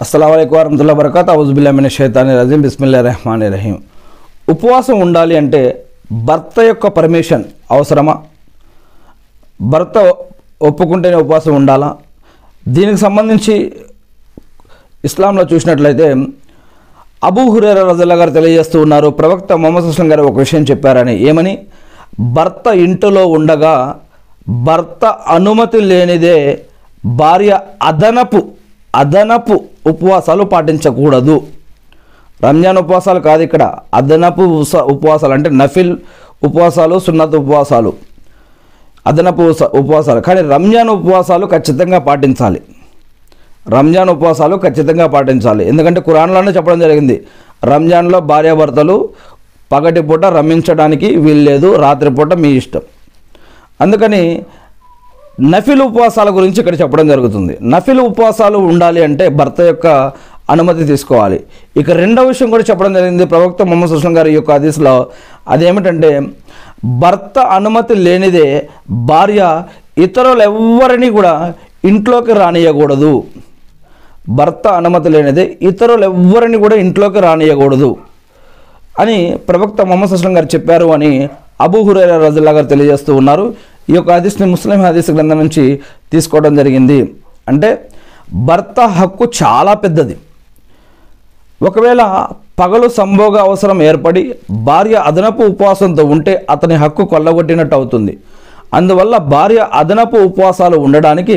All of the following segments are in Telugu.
అస్సలం అయికు వరహతుల్లా వరకత్ అవుజుబిల్లామిన షైతాని రజీం బిస్మిల్లా రెహమాన్ రహీం ఉపవాసం ఉండాలి అంటే భర్త యొక్క పర్మిషన్ అవసరమా? భర్త ఒప్పుకుంటేనే ఉపవాసం ఉండాలా? దీనికి సంబంధించి ఇస్లాంలో చూసినట్లయితే అబూ హురేరా రజల్లా గారు తెలియజేస్తూ ఉన్నారు. ప్రవక్త మొహమ్మద్ అస్లం గారు ఒక విషయం చెప్పారని. ఏమని? భర్త ఇంటిలో ఉండగా భర్త అనుమతి లేనిదే భార్య అదనపు అదనపు ఉపవాసాలు పాటించకూడదు. రంజాన్ ఉపవాసాలు కాదు ఇక్కడ. అదనపు ఉస- ఉపవాసాలు అంటే నఫిల్ ఉపవాసాలు సున్నత్ ఉపవాసాలు. అదనపు ఉస- ఉపవాసాలు. కానీ రంజాన్ ఉపవాసాలు ఖచ్చితంగా పాటించాలి. రంజాన్ ఉపవాసాలు ఖచ్చితంగా పాటించాలి. ఎందుకంటే ఖురాన్లోనే చెప్పడం జరిగింది. రంజాన్లో భార్యాభర్తలు పగటిపూట రమించడానికి వీల్లేదు రాత్రిపూట మీ ఇష్టం. అందుకని నఫిల్ ఉపవాసాల గురించి ఇక్కడ చెప్పడం జరుగుతుంది. నఫిల్ ఉపవాసాలు ఉండాలి అంటే భర్త యొక్క అనుమతి తీసుకోవాలి. ఇక రెండవ విషయం కూడా చెప్పడం జరిగింది. ప్రవక్త మొహమ్మద్ సుస్లం గారి యొక్క హదీస్లో అదేమిటంటే భర్త అనుమతి లేనిదే భార్య ఇతరులు ఎవ్వరిని కూడా ఇంట్లోకి రానియకూడదు భర్త అనుమతి లేనిదే ఇతరులు ఎవ్వరిని కూడా ఇంట్లోకి రానియకూడదు అని ప్రవక్త మొహమ్మద్ అస్లం గారు చెప్పారు అని అబూ హురైరా రజల్లా గారు తెలియజేస్తూ ఉన్నారు. ఈ యొక్క హదీస్ని ముస్లిం హదీస్ గ్రంథం నుంచి తీసుకోవడం జరిగింది. అంటే భర్త హక్కు చాలా పెద్దది. ఒకవేళ పగలు సంభోగ అవసరం ఏర్పడి భార్య అదనపు ఉపవాసంతో ఉంటే అతని హక్కు కొల్లగొట్టినట్టు అవుతుంది. అందువల్ల భార్య అదనపు ఉపవాసాలు ఉండడానికి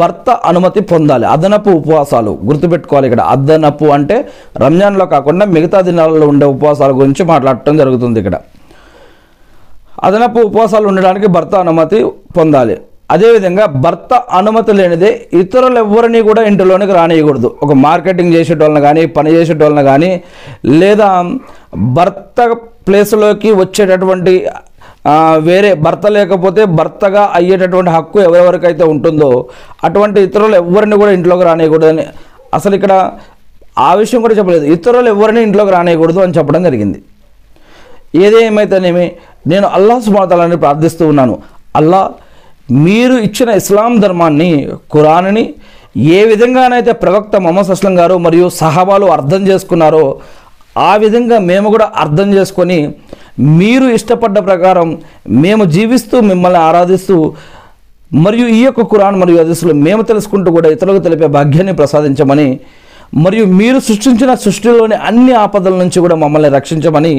భర్త అనుమతి పొందాలి. అదనపు ఉపవాసాలు గుర్తుపెట్టుకోవాలి ఇక్కడ. అదనపు అంటే రంజాన్లో కాకుండా మిగతా దినాలలో ఉండే ఉపవాసాల గురించి మాట్లాడటం జరుగుతుంది ఇక్కడ. అదనపు ఉపవాసాలు ఉండడానికి భర్త అనుమతి పొందాలి. అదేవిధంగా భర్త అనుమతి లేనిదే ఇతరులు ఎవరిని కూడా ఇంటిలోనికి రానియకూడదు. ఒక మార్కెటింగ్ చేసేటోళ్ళని కానీ పని చేసేటోళ్ళని కానీ లేదా భర్త ప్లేస్లోకి వచ్చేటటువంటి వేరే భర్త లేకపోతే భర్తగా అయ్యేటటువంటి హక్కు ఎవరెవరికైతే ఉంటుందో అటువంటి ఇతరులు ఎవరిని కూడా ఇంట్లోకి రానియకూడదని అసలు ఇక్కడ ఆ విషయం కూడా చెప్పలేదు. ఇతరులు ఎవరిని ఇంట్లోకి రానియకూడదు అని చెప్పడం జరిగింది. ఏదేమైతేనేమి నేను అల్లా సుమాతాలని ప్రార్థిస్తూ ఉన్నాను. అల్లా మీరు ఇచ్చిన ఇస్లాం ధర్మాన్ని ఖురాన్ని ఏ విధంగానైతే ప్రవక్త మొహమ్మద్ అస్లం గారు మరియు సహాబాలు అర్థం చేసుకున్నారో ఆ విధంగా మేము కూడా అర్థం చేసుకొని మీరు ఇష్టపడ్డ ప్రకారం మేము జీవిస్తూ మిమ్మల్ని ఆరాధిస్తూ మరియు ఈ యొక్క ఖురాన్ మరియు హదీసులు మేము తెలుసుకుంటూ కూడా ఇతరులకు తెలిపే భాగ్యాన్ని ప్రసాదించమని మరియు మీరు సృష్టించిన సృష్టిలోని అన్ని ఆపదల నుంచి కూడా మమ్మల్ని రక్షించమని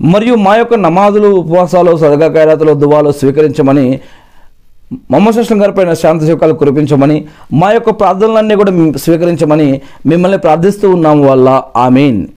మరియు మా యొక్క నమాజులు ఉపవాసాలు సదగా ఖైరాతులు దువాలు స్వీకరించమని మొహమ్మద్ సుస్లం శాంతి శివకాలు కురిపించమని మా యొక్క ప్రార్థనలన్నీ కూడా స్వీకరించమని మిమ్మల్ని ప్రార్థిస్తూ ఉన్నాము వల్ల ఆమెన్.